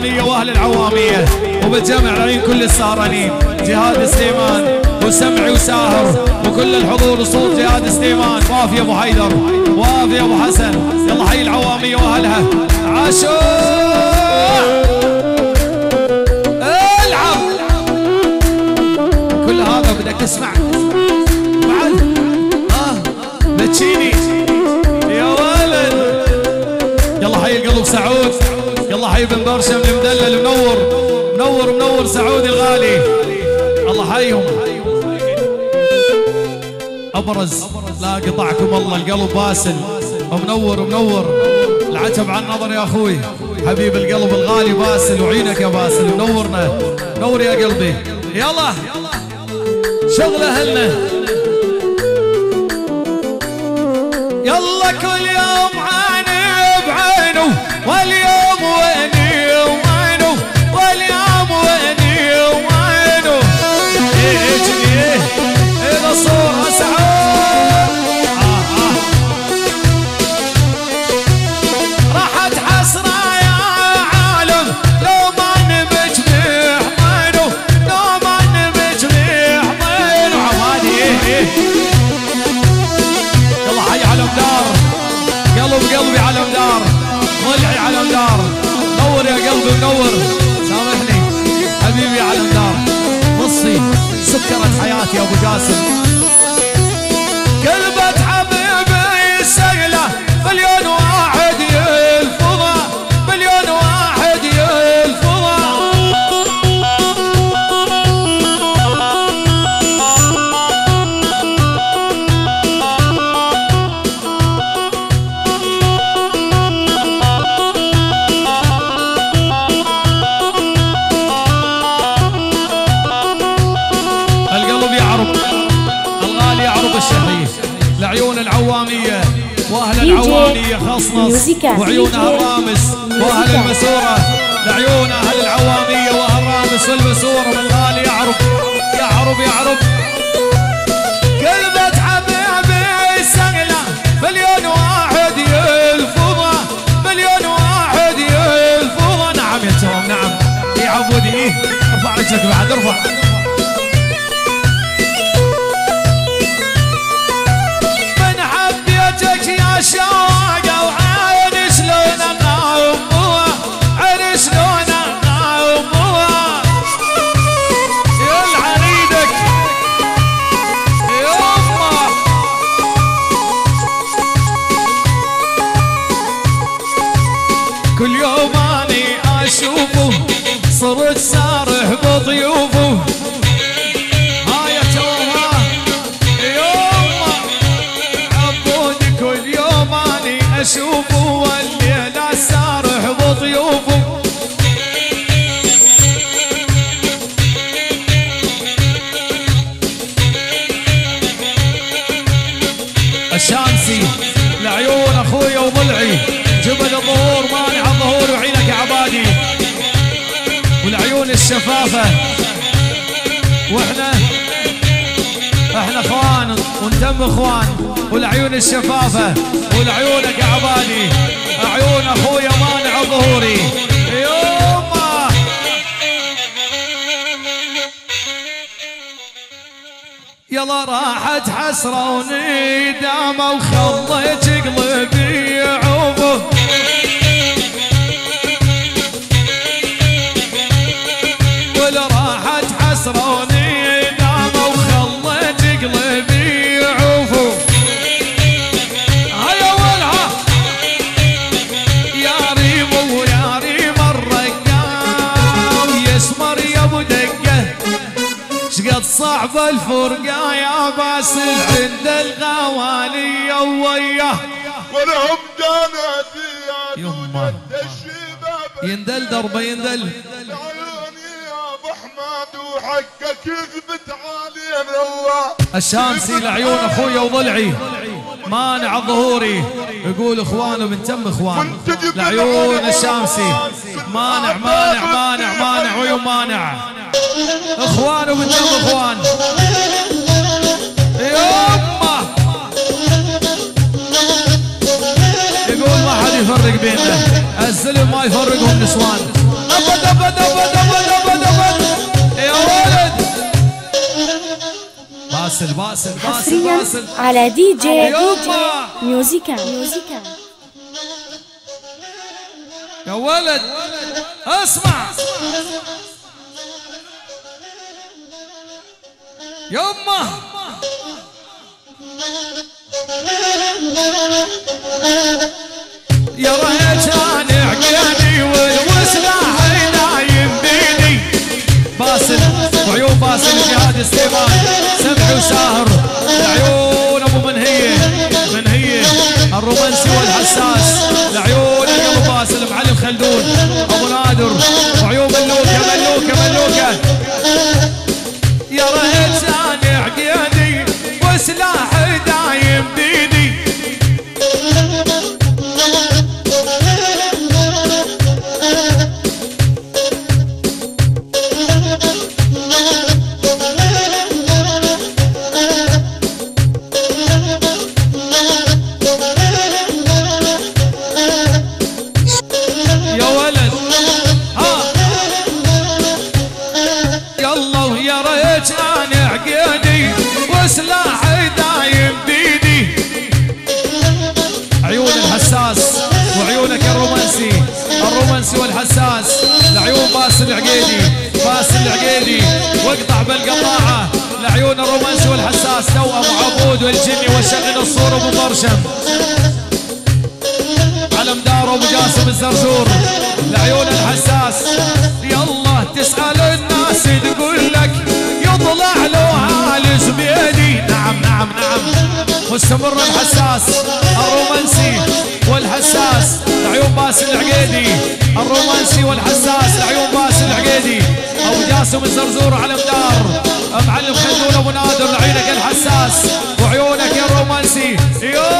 وعيون العواميه وأهل العوامية. وبالجمع العين كل السهرانين. جهاد سليمان وسمعي وساهر. وكل الحضور وصوت جهاد سليمان. واف يا أبو حيدر. واف يا أبو حسن. يلا حي العوامية وأهلها. عاشور العب كل هذا بدك بعد. آه. بتشيني ابرز لا قطعكم الله القلب باسل ومنور ومنور العتب عن نظر يا أخوي حبيب القلب الغالي باسل وعينك يا باسل منورنا نور يا قلبي يلا شغل اهلنا يلا كل يوم عيني بعينه واليوم ويني وعينه واليوم ويني وعينه حبيبي على مدار بصي سكرت حياتي يا أبو جاسم. خصنص ميوزيكا وعيون دي جي الرامس واهل. المسورة. لعيون أهل العوامية واهل الرامس والمسورة والغالي يعرب يعرب يعرب. كلمة حبيبي سهلة مليون واحد يلفظها مليون واحد يلفظها. نعم يا نعم. يا عبودي ارفع رجلك بعد ارفع. كل يوم أني أشوفه صرت سارح بضيوفه. ها يا توما يوما عبودي كل يوم أني أشوفه والليله سارح بضيوفه. الشامسي لعيون اخويا وضلعي الشفافة. وإحنا إحنا إخوان وندم إخوان والعيون الشفافة والعيونك يا عبادي عيون اخويا مانع ظهوري. يلا راحت حسرة وندامة وخليت قلبي. الفرقة يا باسل عند الغوالي وياه ولهم جناتي يما يندل دربه يندل. وحقك يثبت علينا الله الشامسي لعيون اخويا وضلعي. مانع ظهوري يقول إخوانه من تم اخوان لعيون الشامسي مانع مانع مانع مانع ويوم من تم إخوان. يما يقول ما حد يفرق بيننا. الزلم ما يفرقهم نسوان. ابد ابد ابد ابد ابد ابد يا ولد. باسل باسل باسل باسل. على دي جي ميوزيكا ميوزيكا. يا ولد اسمع. يما يا ريت أنا عقياني والسلاح نايم بيدي باسل وعيون باسل جهاد السيمان سمع وساهر واقطع بالقطاعة. لعيون الرومانسي والحساس توأم عبود والجني والشغل الصور أبو مرشم علم دار أبو جاسم الزرزور. لعيون الحساس. يلا تسأل الناس تقول لك يطلع له هالز بيدي. نعم نعم نعم. مستمر الحساس. الرومانسي والحساس. لعيون باسل العقيدي. الرومانسي والحساس. لعيون باسل العقيدي ابو جاسم الزرزور علم دار معلم خلدون أبو نادر لعيونك الحساس وعيونك يا الرومانسي. يوما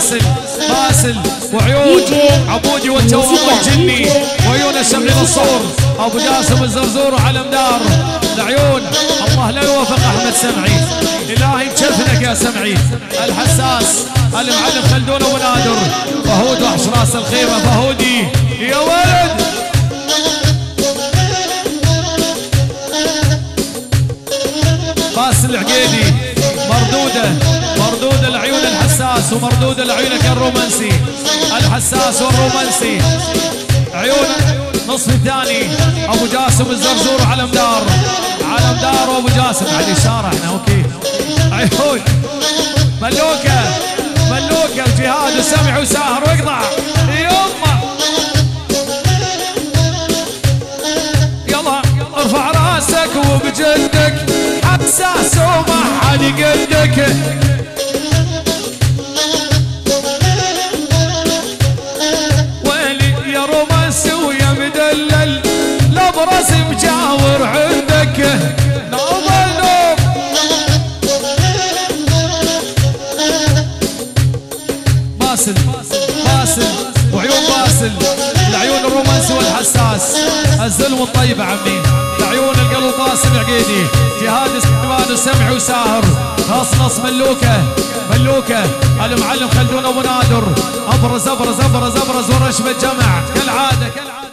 باسل باسل. وعيون عبودي دي جي وعيون الشمعي الصور. أبو جاسم الزرزور وعلم دار العيون. الله لا يوفق أحمد سمعي. إلهي كفنك يا سمعي. الحساس. المعلم خلدون أبو نادر. فهود وحش راس الخيمة. فهودي. يا ولد. باسل العقيدي. مردوده. مردوده لعيون الحساس ومردوده لعيونك الرومانسي الحساس والرومانسي. عيون نصف الثاني أبو جاسم الزرزور علم دار علم دار وابو جاسم. على الاشاره إحنا أوكي. عيون. ملوكة. ملوكة. الجهاد وسمع وساهر واقطع يما. يلا ارفع رأسك وبجدك حساس وما حد قدك باسل باسل وعيون باسل العيون الرومانسي والحساس. الزلم الطيب عمي. لعيون القلب باسل عقيدي. جهاد استقبال وسمع وساهر. نصنص ملوكة ملوكة. المعلم خلدون أبو نادر. أبرز أبرز أبرز أبرز ورشبه جمع كالعادة كالعادة.